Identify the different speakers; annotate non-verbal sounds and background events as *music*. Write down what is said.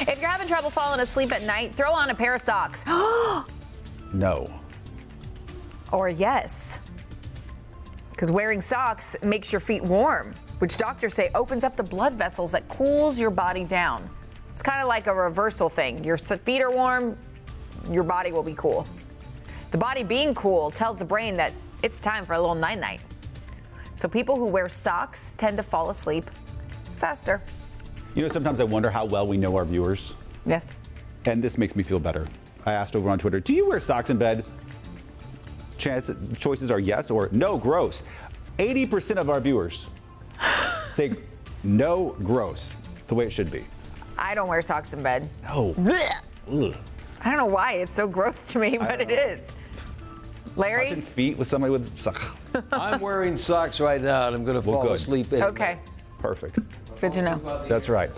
Speaker 1: If you're having trouble falling asleep at night, throw on a pair of socks. *gasps*
Speaker 2: No.
Speaker 1: or yes. Because wearing socks makes your feet warm, which doctors say opens up the blood vessels that cools your body down. It's kind of like a reversal thing. Your feet are warm, your body will be cool. The body being cool tells the brain that it's time for a little night night. So people who wear socks tend to fall asleep faster.
Speaker 2: You know, sometimes I wonder how well we know our viewers,
Speaker 1: Yes.
Speaker 2: and this makes me feel better. I asked over on Twitter, do you wear socks in bed? Chance, choices are yes or no, gross. 80% of our viewers *laughs* say no, gross, the way it should be.
Speaker 1: I don't wear socks in bed.
Speaker 2: No.
Speaker 1: Blech.
Speaker 2: Ugh.
Speaker 1: I don't know why it's so gross to me, but it is. Larry?
Speaker 2: Touching feet with somebody with socks.
Speaker 3: I'm wearing socks right now, and I'm going to
Speaker 2: Well,
Speaker 3: fall
Speaker 2: good.
Speaker 3: asleep. in
Speaker 1: Okay.
Speaker 2: Perfect.
Speaker 1: Good to know.
Speaker 2: That's right.